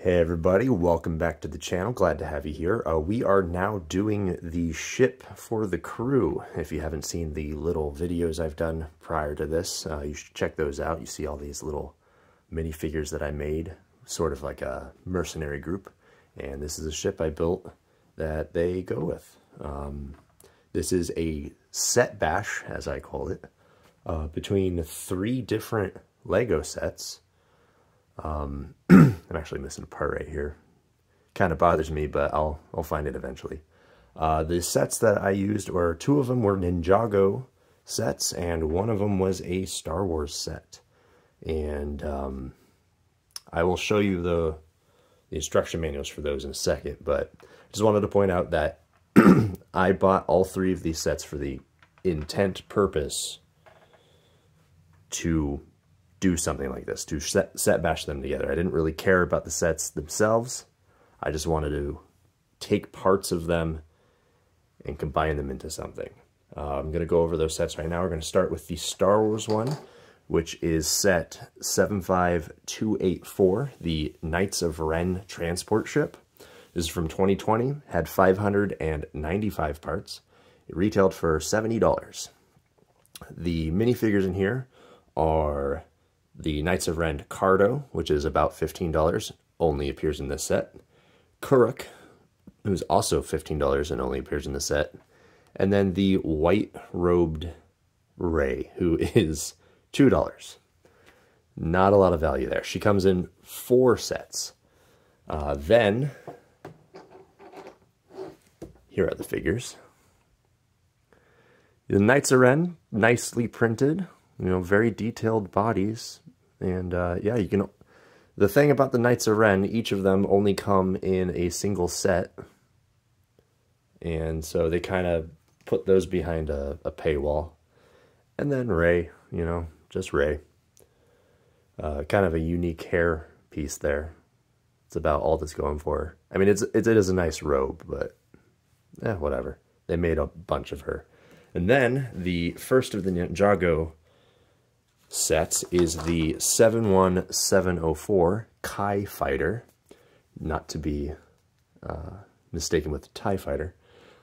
Hey everybody, welcome back to the channel. Glad to have you here. Uh, we are now doing the ship for the crew. If you haven't seen the little videos I've done prior to this, uh, you should check those out. You see all these little minifigures that I made, sort of like a mercenary group. And this is a ship I built that they go with. Um, this is a set bash, as I call it, uh, between three different Lego sets um, I'm actually missing a part right here. Kind of bothers me, but I'll I'll find it eventually. Uh, the sets that I used were two of them were Ninjago sets, and one of them was a Star Wars set. And um, I will show you the the instruction manuals for those in a second. But I just wanted to point out that I bought all three of these sets for the intent purpose to do something like this, to set, set bash them together. I didn't really care about the sets themselves. I just wanted to take parts of them and combine them into something. Uh, I'm going to go over those sets right now. We're going to start with the Star Wars one, which is set 75284, the Knights of Ren transport ship. This is from 2020, had 595 parts. It retailed for $70. The minifigures in here are the Knights of Ren Cardo, which is about $15, only appears in this set. Kuruk, who's also $15 and only appears in the set. And then the white-robed Rey, who is $2. Not a lot of value there. She comes in four sets. Uh, then, here are the figures. The Knights of Ren, nicely printed, you know, very detailed bodies. And uh, yeah, you can. The thing about the Knights of Ren, each of them only come in a single set. And so they kind of put those behind a, a, paywall. And then Rey, you know, just Rey. Uh, kind of a unique hair piece there. It's about all that's going for her. I mean, it's, it, it is a nice robe, but eh, whatever. They made a bunch of her. And then the first of the Ninjago sets is the 71704 Kai Fighter, not to be uh, mistaken with the TIE Fighter.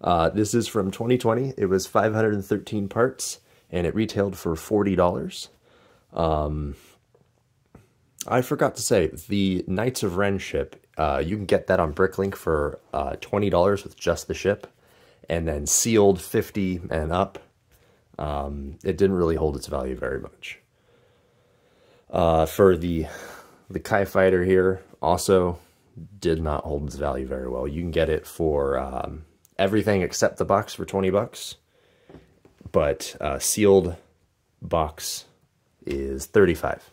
Uh, this is from 2020. It was 513 parts, and it retailed for $40. Um, I forgot to say, the Knights of Ren ship, uh, you can get that on Bricklink for uh, $20 with just the ship, and then sealed 50 and up. Um, it didn't really hold its value very much. Uh, for the the Kai Fighter here, also did not hold its value very well. You can get it for um, everything except the box for 20 bucks, but uh, sealed box is 35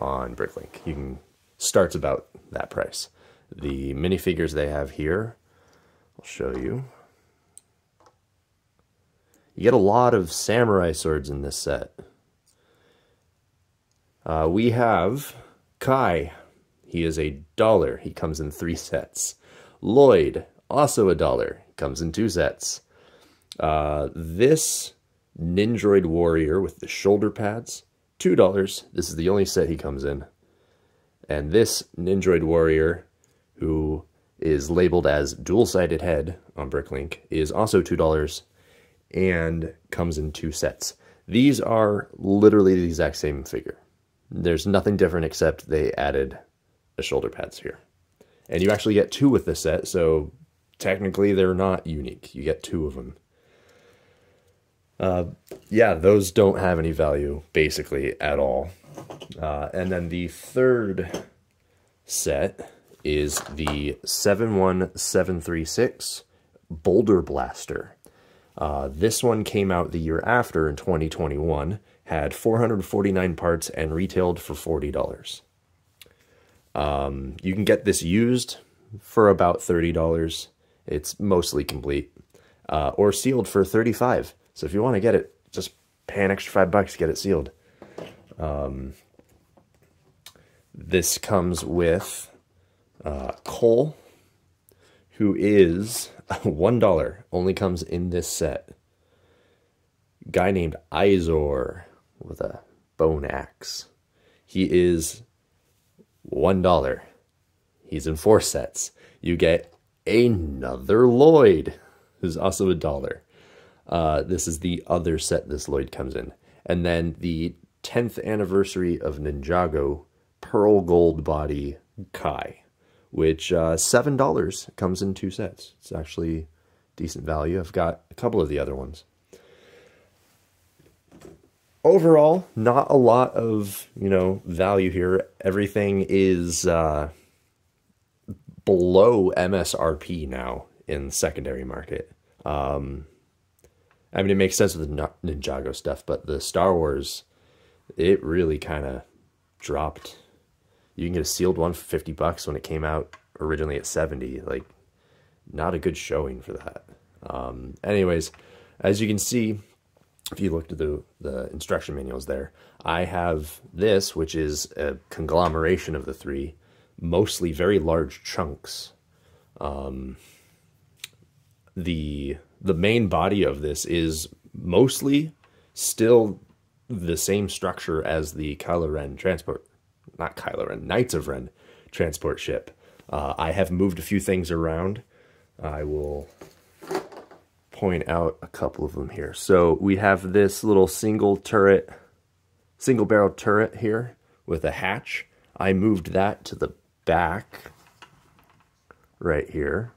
on Bricklink. You can starts about that price. The minifigures they have here, I'll show you. You get a lot of samurai swords in this set. Uh, we have Kai. He is a dollar. He comes in three sets. Lloyd, also a dollar. Comes in two sets. Uh, this Nindroid Warrior with the shoulder pads, $2. This is the only set he comes in. And this Nindroid Warrior, who is labeled as dual-sided head on Bricklink, is also $2 and comes in two sets. These are literally the exact same figure. There's nothing different except they added the shoulder pads here. And you actually get two with this set, so technically they're not unique. You get two of them. Uh, yeah, those don't have any value, basically, at all. Uh, and then the third set is the 71736 Boulder Blaster. Uh, this one came out the year after in 2021, had 449 parts and retailed for $40. Um, you can get this used for about $30. It's mostly complete. Uh, or sealed for 35 So if you want to get it, just pay an extra five bucks to get it sealed. Um, this comes with uh, Cole, who is $1, only comes in this set. Guy named Izor, with a bone axe. He is one dollar. He's in four sets. You get another Lloyd, who's also a dollar. Uh, this is the other set this Lloyd comes in. And then the 10th anniversary of Ninjago Pearl Gold Body Kai, which uh, $7 comes in two sets. It's actually decent value. I've got a couple of the other ones. Overall, not a lot of, you know, value here. Everything is uh, below MSRP now in secondary market. Um, I mean, it makes sense with the Ninjago stuff, but the Star Wars, it really kind of dropped. You can get a sealed one for 50 bucks when it came out originally at 70. Like, not a good showing for that. Um, anyways, as you can see, if you look to the, the instruction manuals there, I have this, which is a conglomeration of the three, mostly very large chunks. Um, the the main body of this is mostly still the same structure as the Kylo Ren transport, not Kylo Ren, Knights of Ren transport ship. Uh, I have moved a few things around. I will point out a couple of them here. So we have this little single turret, single barrel turret here with a hatch. I moved that to the back right here.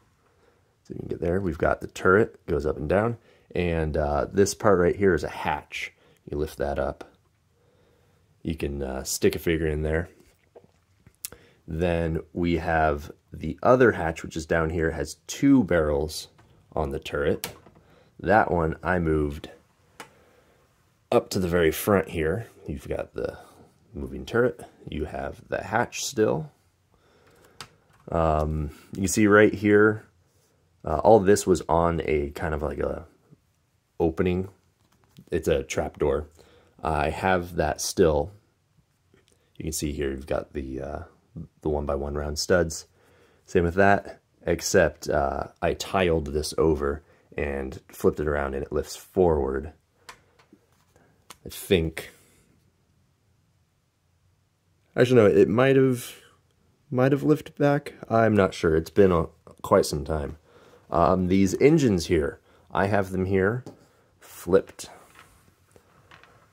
So you can get there. We've got the turret, goes up and down. And uh, this part right here is a hatch. You lift that up. You can uh, stick a figure in there. Then we have the other hatch, which is down here, has two barrels on the turret. That one I moved up to the very front here. You've got the moving turret. You have the hatch still. Um, you see right here, uh, all this was on a kind of like a opening. It's a trap door. I have that still. You can see here you've got the uh, the one by one round studs. Same with that, except uh, I tiled this over and flipped it around and it lifts forward. I think. Actually, no, it might have might have lifted back. I'm not sure. It's been a, quite some time. Um, these engines here, I have them here flipped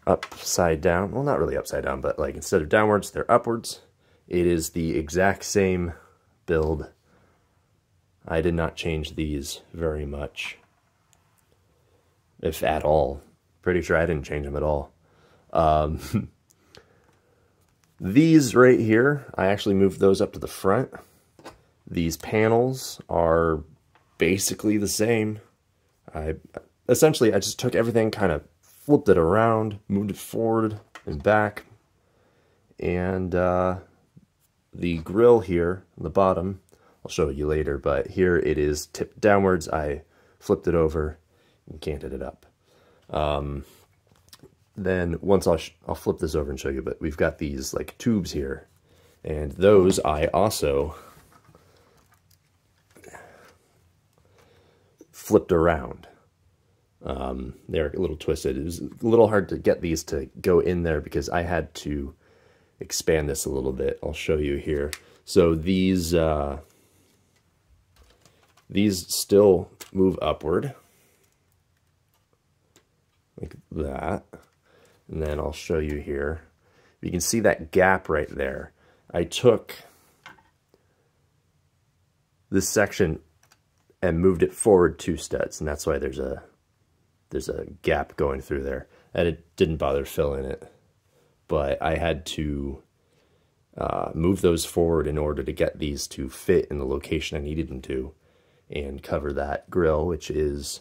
upside down. Well, not really upside down, but like instead of downwards, they're upwards. It is the exact same build. I did not change these very much, if at all. Pretty sure I didn't change them at all. Um, these right here, I actually moved those up to the front. These panels are basically the same. I essentially I just took everything, kind of flipped it around, moved it forward and back, and uh, the grill here on the bottom, I'll show you later, but here it is tipped downwards. I flipped it over and canted it up. Um, then once I'll, I'll flip this over and show you, but we've got these like tubes here, and those I also flipped around. Um, they're a little twisted. It was a little hard to get these to go in there because I had to expand this a little bit. I'll show you here. So these uh, these still move upward like that. And then I'll show you here. You can see that gap right there. I took this section and moved it forward two studs, and that's why there's a there's a gap going through there. And it didn't bother filling it, but I had to uh, move those forward in order to get these to fit in the location I needed them to, and cover that grill, which is,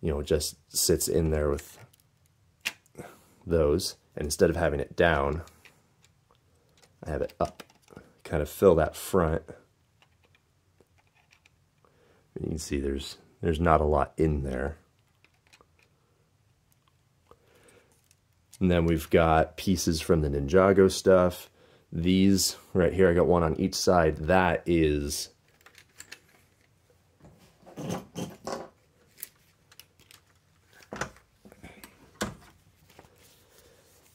you know, just sits in there with those. And instead of having it down, I have it up, kind of fill that front you can see there's there's not a lot in there. And then we've got pieces from the Ninjago stuff. These right here, I got one on each side. That is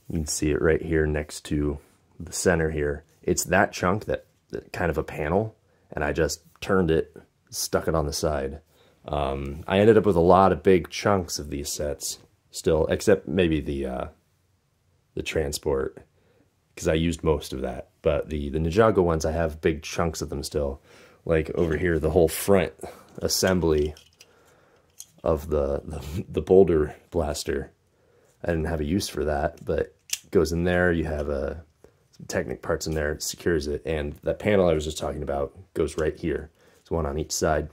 You can see it right here next to the center here. It's that chunk that kind of a panel, and I just turned it, stuck it on the side. Um, I ended up with a lot of big chunks of these sets still, except maybe the uh, the transport, because I used most of that. But the, the Ninjago ones, I have big chunks of them still. Like over here, the whole front assembly of the, the, the boulder blaster. I didn't have a use for that, but goes in there. You have a, uh, some Technic parts in there, it secures it. And that panel I was just talking about goes right here. It's one on each side.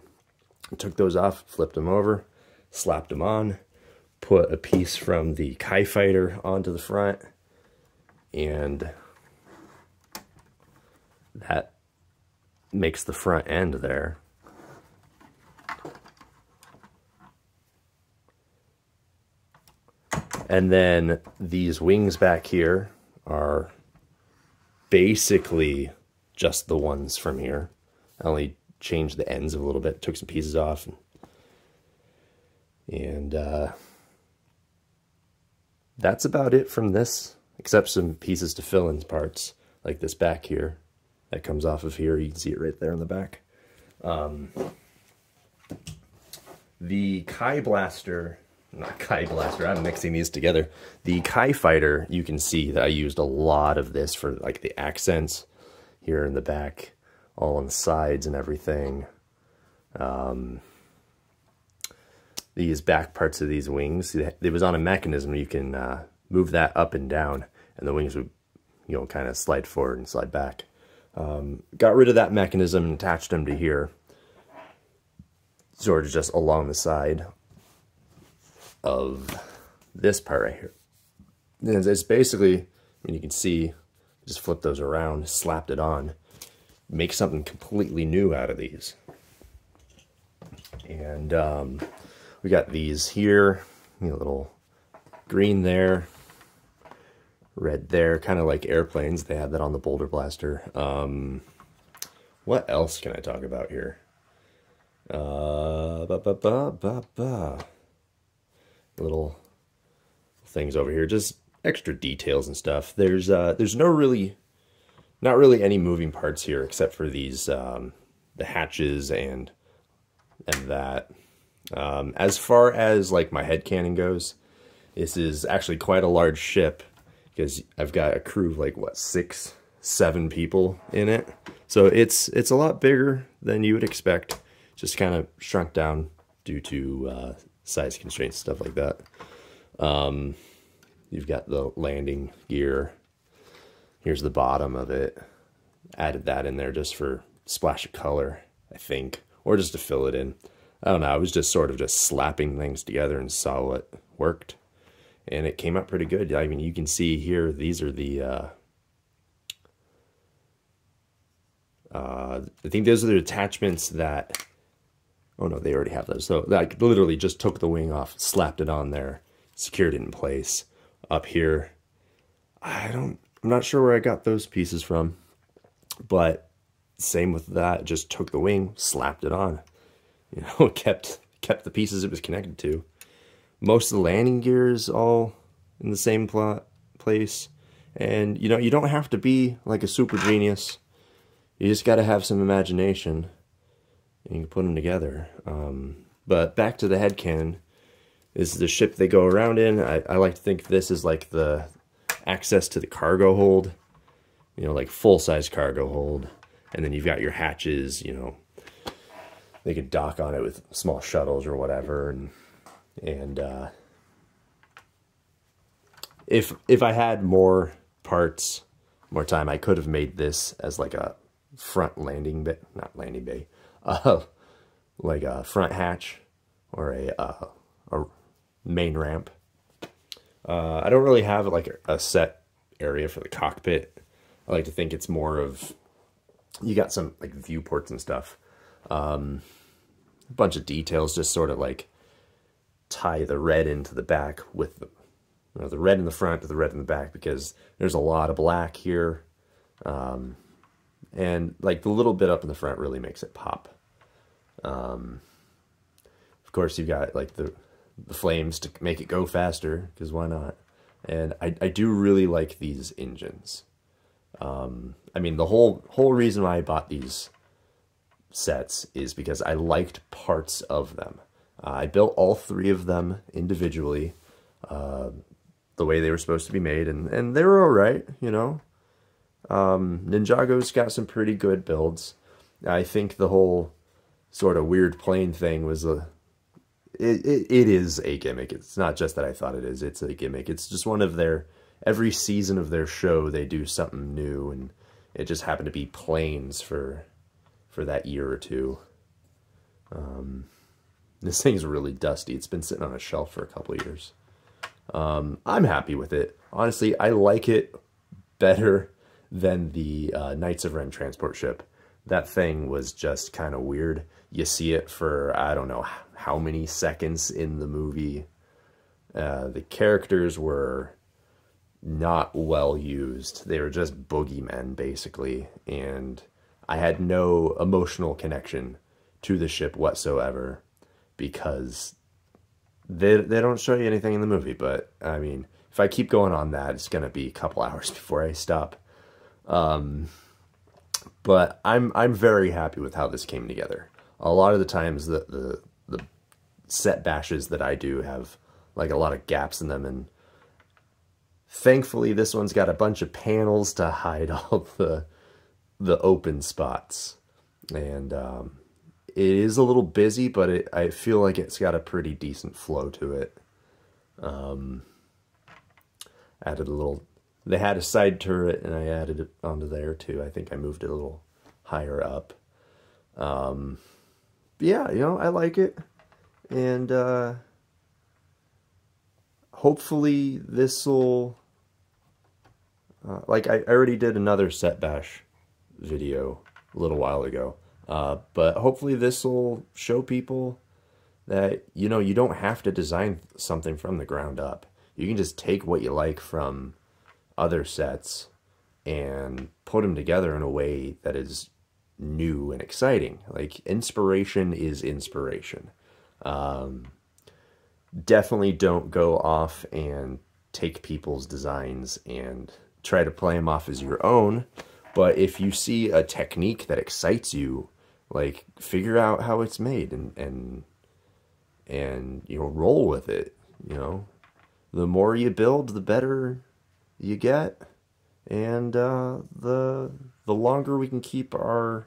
I took those off, flipped them over, slapped them on, put a piece from the Kai Fighter onto the front, and that makes the front end there. And then these wings back here are basically just the ones from here. I only changed the ends a little bit, took some pieces off. And, and uh, that's about it from this, except some pieces to fill in parts, like this back here. That comes off of here. You can see it right there in the back. Um, the Kai Blaster, not Kai Blaster, I'm mixing these together. The Kai Fighter, you can see that I used a lot of this for like the accents here in the back, all on the sides and everything. Um, these back parts of these wings. It was on a mechanism. You can uh, move that up and down, and the wings would, you know, kind of slide forward and slide back. Um, got rid of that mechanism and attached them to here. Sort of just along the side of this part right here. And it's basically, I mean, you can see, just flip those around, slapped it on, make something completely new out of these. And um, we got these here, know, little green there, red there, kind of like airplanes. They had that on the Boulder Blaster. Um, what else can I talk about here? Uh, ba ba ba ba ba. Little things over here, just extra details and stuff. There's uh, there's no really, not really any moving parts here except for these um, the hatches and and that. Um, as far as like my head canon goes, this is actually quite a large ship because I've got a crew of like what six, seven people in it. So it's it's a lot bigger than you would expect. Just kind of shrunk down due to uh, size constraints, stuff like that. Um, you've got the landing gear. Here's the bottom of it. Added that in there just for splash of color, I think, or just to fill it in. I don't know, I was just sort of just slapping things together and saw what worked. And it came out pretty good. I mean, you can see here, these are the, uh, uh, I think those are the attachments that, oh no, they already have those. So I literally just took the wing off, slapped it on there, secured it in place. Up here, I don't, I'm not sure where I got those pieces from, but same with that, just took the wing, slapped it on you know, kept kept the pieces it was connected to. Most of the landing gear is all in the same plot place. And, you know, you don't have to be like a super genius. You just got to have some imagination. And you can put them together. Um, but back to the head. This is the ship they go around in. I, I like to think this is like the access to the cargo hold. You know, like full-size cargo hold. And then you've got your hatches, you know, they could dock on it with small shuttles or whatever and and uh, if if I had more parts more time I could have made this as like a front landing bay not landing bay uh, like a front hatch or a uh, a main ramp. Uh, I don't really have like a set area for the cockpit. I like to think it's more of you got some like viewports and stuff. Um, a bunch of details just sort of like tie the red into the back with the, you know, the red in the front to the red in the back because there's a lot of black here. Um, and like the little bit up in the front really makes it pop. Um, of course, you've got like the, the flames to make it go faster because why not? And I, I do really like these engines. Um, I mean, the whole whole reason why I bought these sets is because I liked parts of them. Uh, I built all three of them individually, uh, the way they were supposed to be made, and, and they were all right, you know. Um, Ninjago's got some pretty good builds. I think the whole sort of weird plane thing was a it, it, it is a gimmick. It's not just that I thought it is. It's a gimmick. It's just one of their every season of their show they do something new and it just happened to be planes for for that year or two. Um, this thing's really dusty. It's been sitting on a shelf for a couple years. Um, I'm happy with it. Honestly, I like it better than the uh, Knights of Ren transport ship. That thing was just kind of weird. You see it for, I don't know how many seconds in the movie. Uh, the characters were not well used. They were just boogeymen, basically. And I had no emotional connection to the ship whatsoever because they, they don't show you anything in the movie. But, I mean, if I keep going on that, it's going to be a couple hours before I stop. Um, but I'm I'm very happy with how this came together. A lot of the times the, the the set bashes that I do have like a lot of gaps in them and thankfully this one's got a bunch of panels to hide all the the open spots and um, it is a little busy but it, I feel like it's got a pretty decent flow to it um, added a little they had a side turret and I added it onto there too. I think I moved it a little higher up. Um, yeah you know I like it. And uh, hopefully this will uh, like I already did another set bash video a little while ago. Uh, but hopefully this will show people that you know you don't have to design something from the ground up. You can just take what you like from other sets and put them together in a way that is new and exciting like inspiration is inspiration um, definitely don't go off and take people's designs and try to play them off as your own. But if you see a technique that excites you, like figure out how it's made and and and you know roll with it. You know, the more you build, the better you get, and uh, the the longer we can keep our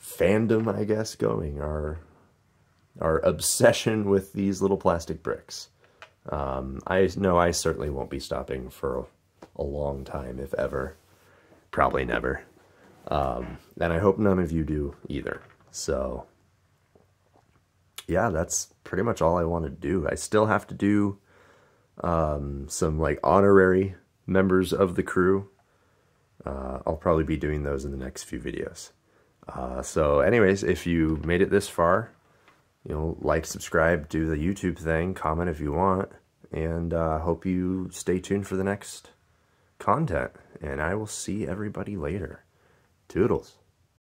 fandom, I guess, going. Our our obsession with these little plastic bricks. Um, I know I certainly won't be stopping for a, a long time, if ever. Probably never. Um, and I hope none of you do either. So, yeah, that's pretty much all I want to do. I still have to do um, some like honorary members of the crew. Uh, I'll probably be doing those in the next few videos. Uh, so anyways, if you made it this far, you know, like, subscribe, do the YouTube thing, comment if you want, and uh, hope you stay tuned for the next content. And I will see everybody later. Toodles.